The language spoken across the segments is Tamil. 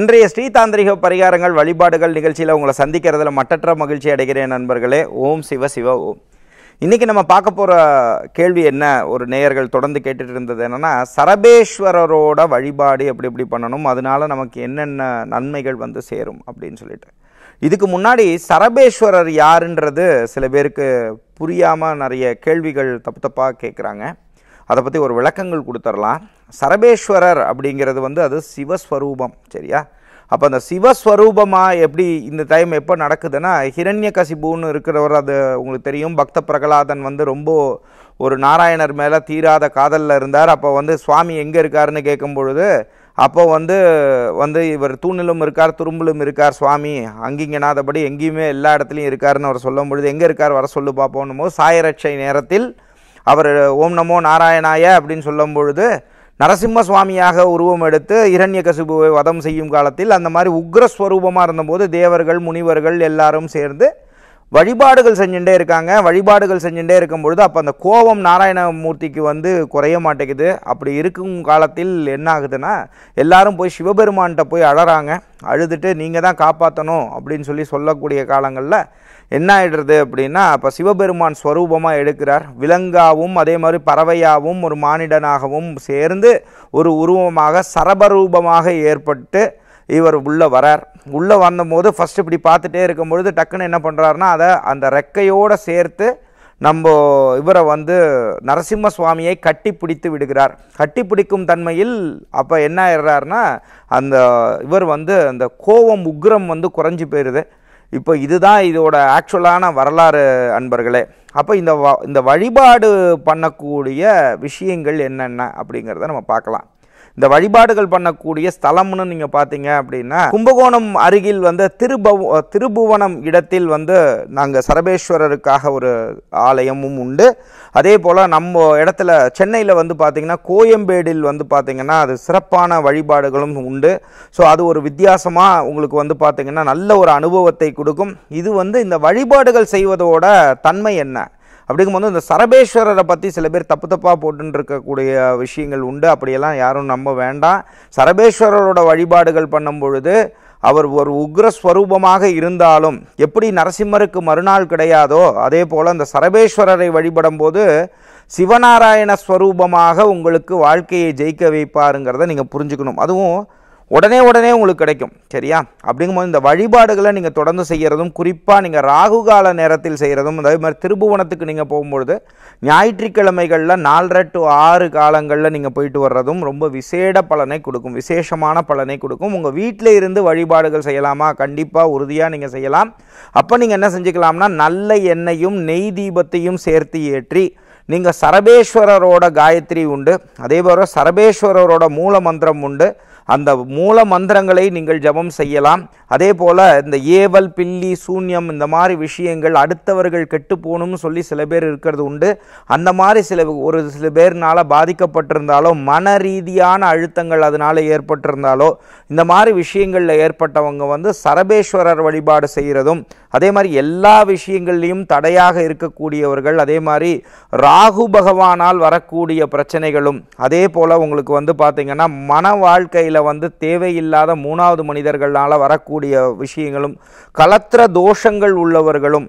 இன்றைய ஸ்ரீதாந்திரிக பரிகாரங்கள் வழிபாடுகள் நிகழ்ச்சியில் உங்களை சந்திக்கிறதுல மட்டற்ற மகிழ்ச்சி அடைகிறேன் நண்பர்களே. ஓம் சிவ சிவ ஓம். இன்னைக்கு நம்ம பார்க்க போகிற கேள்வி என்ன? ஒரு நேயர்கள் தொடர்ந்து கேட்டுட்டு இருந்தது என்னென்னா சரபேஸ்வரரோட வழிபாடு எப்படி எப்படி பண்ணணும்? அதனால நமக்கு என்னென்ன நன்மைகள் வந்து சேரும் அப்படின்னு சொல்லிட்டு. இதுக்கு முன்னாடி சரபேஸ்வரர் யாருன்றது சில பேருக்கு புரியாமல் நிறைய கேள்விகள் தப்பு தப்பாக கேட்குறாங்க அதை பற்றி ஒரு விளக்கங்கள் கொடுத்துடலாம் சரபேஸ்வரர் அப்படிங்கிறது வந்து அது சிவஸ்வரூபம் சரியா? அப்போ அந்த சிவஸ்வரூபமாக எப்படி இந்த டைம் எப்போ நடக்குதுன்னா ஹிரண்ய கசிபுன்னு இருக்கிறவர் அது உங்களுக்கு தெரியும். பக்த பிரகலாதன் வந்து ரொம்ப ஒரு நாராயணர் மேலே தீராத காதலில் இருந்தார். அப்போ வந்து சுவாமி எங்கே இருக்காருன்னு கேட்கும் பொழுது அப்போ வந்து வந்து இவர் தூணிலும் இருக்கார் துரும்பிலும் இருக்கார் சுவாமி. அங்கிங்கனாதபடி எங்கேயுமே எல்லா இடத்துலையும் இருக்காருன்னு அவர் சொல்லும் பொழுது எங்கே இருக்கார்? வர சொல்லு பார்ப்போம் போது சாயரட்சை நேரத்தில் அவர் ஓம் நமோ நாராயணாய அப்படின்னு சொல்லும் பொழுது நரசிம்ம சுவாமியாக உருவம் எடுத்து இரண்யகசிபுவை வதம் செய்யும் காலத்தில் அந்த மாதிரி உக்ரஸ்வரூபமாக இருந்தபோது தேவர்கள் முனிவர்கள் எல்லாரும் சேர்ந்து வழிபாடுகள் செஞ்சுட்டே இருக்காங்க. வழிபாடுகள் செஞ்சுட்டே இருக்கும் பொழுது அப்போ அந்த கோபம் நாராயணமூர்த்திக்கு வந்து குறைய மாட்டேங்குது. அப்படி இருக்கும் காலத்தில் என்ன ஆகுதுன்னா எல்லாரும் போய் சிவபெருமான்கிட்ட போய் அழறாங்க. அழுதுட்டு நீங்கள் தான் காப்பாற்றணும் அப்படின்னு சொல்லி சொல்லக்கூடிய காலங்களில் என்ன ஆகிடுறது அப்படின்னா அப்போ சிவபெருமான் ஸ்வரூபமாக எடுக்கிறார். விலங்காவும் அதே மாதிரி பறவையாகவும் ஒரு மானிடனாகவும் சேர்ந்து ஒரு உருவமாக சரபரூபமாக ஏற்பட்டு இவர் உள்ளே வரார். உள்ளே வந்தபோது ஃபஸ்ட் இப்படி பார்த்துட்டே இருக்கும்பொழுது டக்குன்னு என்ன பண்ணுறாருன்னா அதை அந்த ரெக்கையோடு சேர்த்து நம்ம இவரை வந்து நரசிம்ம சுவாமியை கட்டி பிடித்து விடுகிறார். கட்டி பிடிக்கும் தன்மையில் அப்போ என்ன ஆயிடுறாருன்னா அந்த இவர் வந்து அந்த கோவம் உக்ரம் வந்து குறைஞ்சி போயிடுது இப்போ இதுதான் இதோட ஆக்சுவலான வரலாறு அன்பர்களே. அப்போ இந்த வ இந்த வழிபாடு பண்ணக்கூடிய விஷயங்கள் என்னென்ன அப்படிங்கிறத நம்ம பார்க்கலாம். இந்த வழிபாடுகள் பண்ணக்கூடிய ஸ்தலம்னு நீங்கள் பார்த்தீங்க அப்படின்னா கும்பகோணம் அருகில் வந்து திருபவ திருபுவனம் இடத்தில் வந்து நாங்கள் சரபேஸ்வரருக்காக ஒரு ஆலயமும் உண்டு. அதே போல் நம்ம இடத்துல சென்னையில் வந்து பார்த்திங்கன்னா கோயம்பேடில் வந்து பார்த்திங்கன்னா அது சிறப்பான வழிபாடுகளும் உண்டு. ஸோ அது ஒரு வித்தியாசமாக உங்களுக்கு வந்து பார்த்திங்கன்னா நல்ல ஒரு அனுபவத்தை கொடுக்கும். இது வந்து இந்த வழிபாடுகள் செய்வதோட தன்மை என்ன? அப்படிங்கும்போது இந்த சரபேஸ்வரரை பற்றி சில பேர் தப்பு தப்பாக போட்டுன்னு இருக்கக்கூடிய விஷயங்கள் உண்டு. அப்படியெல்லாம் யாரும் நம்ப வேண்டாம். சரபேஸ்வரரோட வழிபாடுகள் பண்ணும் பொழுது அவர் ஒரு உக்ரஸ்வரூபமாக இருந்தாலும் எப்படி நரசிம்மருக்கு மறுநாள் கிடையாதோ அதே போல் அந்த சரபேஸ்வரரை வழிபடும் போது சிவநாராயண ஸ்வரூபமாக உங்களுக்கு வாழ்க்கையை ஜெயிக்க வைப்பாருங்கிறத நீங்கள் புரிஞ்சுக்கணும். அதுவும் உடனே உடனே உங்களுக்கு கிடைக்கும். சரியா? அப்படிங்கும்போது இந்த வழிபாடுகளை நீங்கள் தொடர்ந்து செய்கிறதும் குறிப்பாக நீங்கள் ராகுகால நேரத்தில் செய்கிறதும் அதே மாதிரி திருபுவனத்துக்கு நீங்கள் போகும்பொழுது ஞாயிற்றுக்கிழமைகளில் நாலரை டு ஆறு காலங்களில் நீங்கள் போயிட்டு வர்றதும் ரொம்ப விசேட பலனை கொடுக்கும். விசேஷமான பலனை கொடுக்கும். உங்கள் வீட்டில் இருந்து வழிபாடுகள் செய்யலாமா? கண்டிப்பாக உறுதியாக நீங்கள் செய்யலாம். அப்போ நீங்கள் என்ன செஞ்சுக்கலாம்னா நல்ல எண்ணெயும் நெய் தீபத்தையும் சேர்த்து ஏற்றி நீங்கள் சரபேஸ்வரரோட காயத்ரி உண்டு. அதே போல் சரபேஸ்வரரோட மூல மந்திரம் உண்டு. அந்த மூல மந்திரங்களை நீங்கள் ஜபம் செய்யலாம். அதே போல் இந்த ஏவல் பில்லி சூன்யம் இந்த மாதிரி விஷயங்கள் அடுத்தவர்கள் கெட்டு போகணும்னு சொல்லி சில பேர் இருக்கிறது உண்டு. அந்த மாதிரி சில ஒரு சில பேர்னால பாதிக்கப்பட்டிருந்தாலோ மன ரீதியான அழுத்தங்கள் அதனால் ஏற்பட்டிருந்தாலோ இந்த மாதிரி விஷயங்களில் ஏற்பட்டவங்க வந்து சரபேஸ்வரர் வழிபாடு செய்கிறதும் அதே மாதிரி எல்லா விஷயங்கள்லையும் தடையாக இருக்கக்கூடியவர்கள் அதே மாதிரி ராகு பகவானால் வரக்கூடிய பிரச்சனைகளும் அதே போல் உங்களுக்கு வந்து பார்த்திங்கன்னா மன வாழ்க்கையில் வந்து தேவையில்லாத மூணாவது மனிதர்களால் வரக்கூடிய விஷயங்களும் கலத்திர தோஷங்கள் உள்ளவர்களும்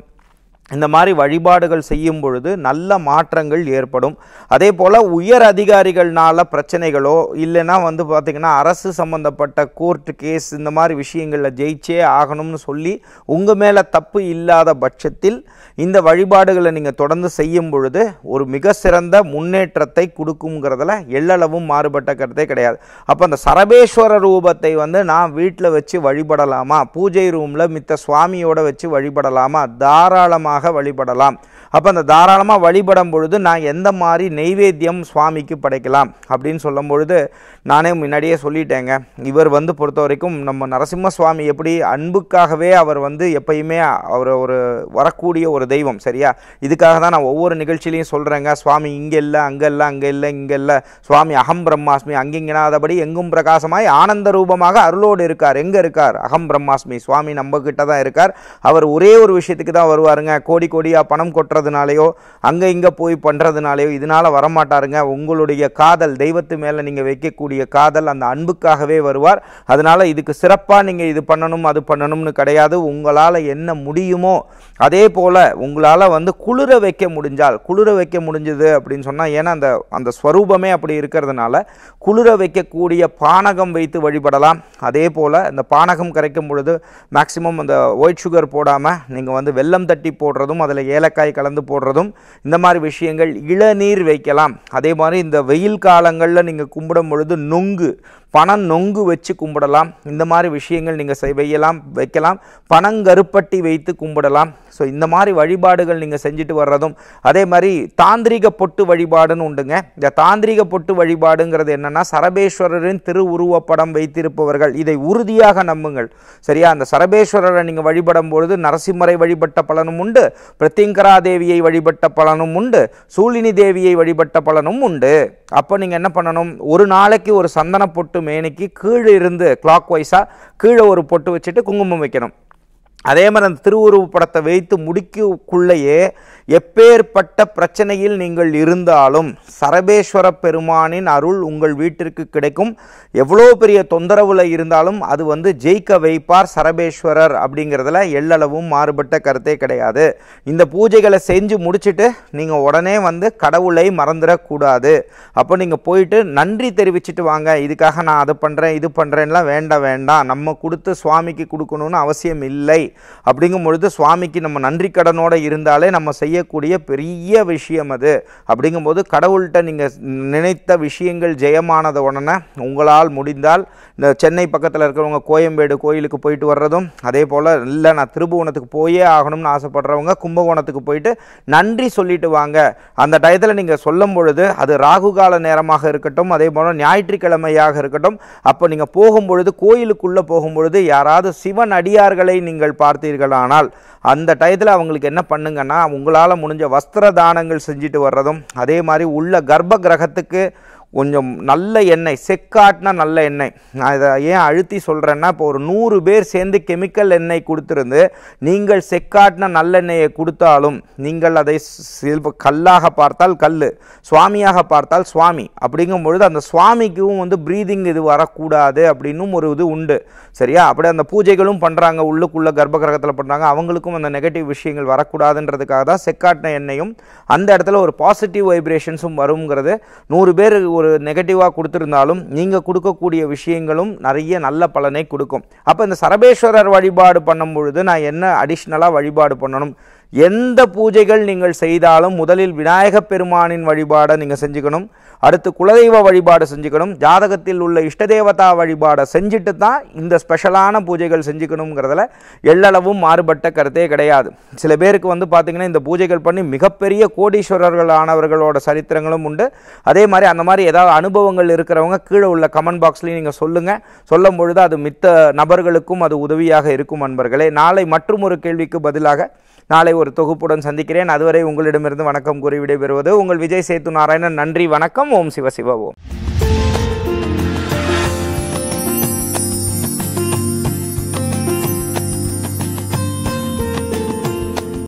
இந்த மாதிரி வழிபாடுகள் செய்யும் பொழுது நல்ல மாற்றங்கள் ஏற்படும். அதே போல் உயர் அதிகாரிகள்னால பிரச்சனைகளோ இல்லைன்னா வந்து பார்த்திங்கன்னா அரசு சம்மந்தப்பட்ட கோர்ட்டு கேஸ் இந்த மாதிரி விஷயங்களில் ஜெயிச்சே ஆகணும்னு சொல்லி உங்கள் மேலே தப்பு இல்லாத பட்சத்தில் இந்த வழிபாடுகளை நீங்கள் தொடர்ந்து செய்யும் பொழுது ஒரு மிக சிறந்த முன்னேற்றத்தை கொடுக்குங்கிறதுல எள்ளளவும் மாறுபட்ட கருத்தே கிடையாது. அப்போ அந்த சரபேஸ்வர ரூபத்தை வந்து நான் வீட்டில் வச்சு வழிபடலாமா? பூஜை ரூமில் மித்த சுவாமியோட வச்சு வழிபடலாமா? தாராளமாக வழிபடலாம். அப்போ அந்த தாராளமாக வழிபடும் பொழுது நான் எந்த மாதிரி நெய்வேத்தியம் சுவாமிக்கு படைக்கலாம் அப்படின்னு சொல்லும் பொழுது நானே முன்னாடியே சொல்லிட்டேங்க. இவர் வந்து பொறுத்த வரைக்கும் நம்ம நரசிம்ம சுவாமி எப்படி அன்புக்காகவே அவர் வந்து எப்பயுமே அவர் ஒரு வரக்கூடிய ஒரு தெய்வம் சரியா? இதுக்காக தான் நான் ஒவ்வொரு நிகழ்ச்சியிலையும் சொல்கிறேங்க சுவாமி இங்கே இல்லை அங்கே இல்லை அங்கே இல்லை இங்கே இல்லை. சுவாமி அகம் பிரம்மாஸ்மி அங்கிங்கனாதபடி எங்கும் பிரகாசமாய் ஆனந்த ரூபமாக அருளோடு இருக்கார். எங்கே இருக்கார்? அகம் பிரம்மாஸ்மி. சுவாமி நம்ம கிட்ட தான் இருக்கார். அவர் ஒரே ஒரு விஷயத்துக்கு தான் வருவாருங்க. கோடி கோடியாக பணம் கொட்டுறதுனாலையோ அங்கே இங்கே போய் பண்ணுறதுனாலையோ இதனால் வரமாட்டாருங்க. உங்களுடைய காதல் தெய்வத்து மேலே நீங்கள் வைக்கக்கூடிய காதல் அந்த அன்புக்காகவே வருவார். அதனால் இதுக்கு சிறப்பாக நீங்கள் இது பண்ணணும் அது பண்ணணும்னு கிடையாது. உங்களால் என்ன முடியுமோ அதே போல் உங்களால் வந்து குளிர வைக்க முடிஞ்சால் குளிர வைக்க முடிஞ்சது அப்படின்னு சொன்னால் ஏன்னா அந்த அந்த ஸ்வரூபமே அப்படி இருக்கிறதுனால குளிர வைக்கக்கூடிய பானகம் வைத்து வழிபடலாம். அதே போல் இந்த பானகம் கரைக்கும் பொழுது மேக்சிமம் அந்த ஒயிட் சுகர் போடாமல் நீங்கள் வந்து வெல்லம் தட்டி போ போடுறதும் அதில் ஏலக்காய் கலந்து போடுறதும் இந்த மாதிரி விஷயங்கள் இளநீர் வைக்கலாம். அதே மாதிரி இந்த வெயில் காலங்களில் நீங்கள் கும்பிடும் பொழுது நொங்கு பணம் நொங்கு வச்சு கும்பிடலாம். இந்த மாதிரி விஷயங்கள் நீங்கள் செய் வையலாம் வைக்கலாம். பணங்கருப்பட்டி வைத்து கும்பிடலாம். ஸோ இந்த மாதிரி வழிபாடுகள் நீங்கள் செஞ்சுட்டு வர்றதும் அதே மாதிரி தாந்திரிக பொட்டு வழிபாடுன்னு உண்டுங்க. இந்த தாந்திரிக பொட்டு வழிபாடுங்கிறது என்னென்னா சரபேஸ்வரரின் திருவுருவப்படம் வைத்திருப்பவர்கள். இதை உறுதியாக நம்புங்கள். சரியா? அந்த சரபேஸ்வரரை நீங்கள் வழிபடும் பொழுது நரசிம்மரை வழிபட்ட பலனும் உண்டு. பிரத்திங்கரா தேவியை வழிபட்ட பலனும் உண்டு. சூழினி தேவியை வழிபட்ட பலனும் உண்டு. அப்போ நீங்கள் என்ன பண்ணணும்? ஒரு நாளைக்கு ஒரு சந்தன பொட்டு மேனிக்கு கீழே இருந்து கிளாக் வைஸாக கீழே ஒரு பொட்டு வச்சுட்டு குங்குமம் வைக்கணும். அதே மாதிரி அந்த திருவுருவ படத்தை வைத்து முடிக்கக்குள்ளேயே எப்பேற்பட்ட பிரச்சனையில் நீங்கள் இருந்தாலும் சரபேஸ்வர பெருமானின் அருள் உங்கள் வீட்டிற்கு கிடைக்கும். எவ்வளோ பெரிய தொந்தரவில் இருந்தாலும் அது வந்து ஜெயிக்க வைப்பார் சரபேஸ்வரர் அப்படிங்கிறதுல எள்ளளவும் மாறுபட்ட கருத்தே கிடையாது. இந்த பூஜைகளை செஞ்சு முடிச்சுட்டு நீங்கள் உடனே வந்து கடவுளை மறந்துடக்கூடாது. அப்போ நீங்கள் போயிட்டு நன்றி தெரிவிச்சிட்டு வாங்க. இதுக்காக நான் அதை பண்ணுறேன் இது பண்ணுறேன்லாம் வேண்டாம் வேண்டாம். நம்ம கொடுத்து சுவாமிக்கு கொடுக்கணும்னு அவசியம் இல்லை. அப்படிங்கும் பொழுது சுவாமிக்கு நம்ம நன்றி கடனோடு இருந்தாலே நம்ம செய்யக்கூடிய பெரிய விஷயம் அது. அப்படிங்கும்போது கடவுள்கிட்ட நீங்கள் நினைத்த விஷயங்கள் ஜெயமானத உடனே உங்களால் முடிந்தால் இந்த சென்னை பக்கத்தில் இருக்கிறவங்க கோயம்பேடு கோயிலுக்கு போயிட்டு வர்றதும் அதே போல் இல்லை நான் திருபுவனத்துக்கு போயே ஆகணும்னு ஆசைப்படுறவங்க கும்பகோணத்துக்கு போயிட்டு நன்றி சொல்லிட்டு வாங்க. அந்த டயத்தில் நீங்கள் சொல்லும் பொழுது அது ராகுகால நேரமாக இருக்கட்டும் அதே போல் ஞாயிற்றுக்கிழமையாக இருக்கட்டும் அப்போ நீங்கள் போகும்பொழுது கோயிலுக்குள்ளே போகும்பொழுது யாராவது சிவன் அடியார்களை நீங்கள் பார்த்தீர்களானால் அந்த டயத்தில் அவங்களுக்கு என்ன பண்ணுங்கன்னா உங்களால் முடிஞ்ச வஸ்திர தானங்கள் செஞ்சுட்டு வர்றதும் அதே மாதிரி உள்ள கர்ப்ப கிரகத்துக்கு கொஞ்சம் நல்ல எண்ணெய் செக்காட்டினா நல்ல எண்ணெய். நான் இதை ஏன் அழுத்தி சொல்கிறேன்னா இப்போ ஒரு நூறு பேர் சேர்ந்து கெமிக்கல் எண்ணெய் கொடுத்துருந்து நீங்கள் செக்காட்டின நல்லெண்ணெயை கொடுத்தாலும் நீங்கள் அதை கல்லாக பார்த்தால் கல் சுவாமியாக பார்த்தால் சுவாமி. அப்படிங்கும் பொழுது அந்த சுவாமிக்கும் வந்து ப்ரீதிங் இது வரக்கூடாது அப்படின்னும் ஒரு இது உண்டு. சரியா? அப்படி அந்த பூஜைகளும் பண்ணுறாங்க உள்ளுக்குள்ளே கர்ப்ப கிரகத்தில் பண்ணுறாங்க அவங்களுக்கும் அந்த நெகட்டிவ் விஷயங்கள் வரக்கூடாதுன்றதுக்காக தான் செக்காட்டின எண்ணெயும் அந்த இடத்துல ஒரு பாசிட்டிவ் வைப்ரேஷன்ஸும் வருங்கிறது நூறு பேர் ஒரு நெகட்டிவாக கொடுத்துருந்தாலும் நீங்கள் கொடுக்கக்கூடிய விஷயங்களும் நிறைய நல்ல பலனை கொடுக்கும். அப்போ இந்த சரபேஸ்வரர் வழிபாடு பண்ணும் பொழுது நான் என்ன அடிஷ்னலாக வழிபாடு பண்ணணும்? எந்த பூஜைகள் நீங்கள் செய்தாலும் முதலில் விநாயகப் பெருமானின் வழிபாடை நீங்கள் செஞ்சுக்கணும். அடுத்து குலதெய்வ வழிபாடு செஞ்சுக்கணும். ஜாதகத்தில் உள்ள இஷ்டதேவதா வழிபாடை செஞ்சுட்டு தான் இந்த ஸ்பெஷலான பூஜைகள் செஞ்சுக்கணுங்கிறதுல எள்ளளவும் மாறுபட்ட கருத்தே கிடையாது. சில பேருக்கு வந்து பார்த்திங்கன்னா இந்த பூஜைகள் பண்ணி மிகப்பெரிய கோடீஸ்வரர்கள் ஆனவர்களோட சரித்திரங்களும் உண்டு. அதே மாதிரி அந்த மாதிரி ஏதாவது அனுபவங்கள் இருக்கிறவங்க கீழே உள்ள கமெண்ட் பாக்ஸ்லையும் நீங்கள் சொல்லுங்கள் சொல்லும் பொழுது அது மித்த நபர்களுக்கும் அது உதவியாக இருக்கும் அன்பர்களே. நாளை மற்றும் ஒரு கேள்விக்கு பதிலாக நாளை ஒரு தொகுப்புடன் சந்திக்கிறேன். அதுவரை உங்களிடமிருந்து வணக்கம் கூறி விடைபெறுவது உங்கள் விஜய் சேத்து நாராயணன் நன்றி வணக்கம். ஓம் சிவ சிவ ஓம்.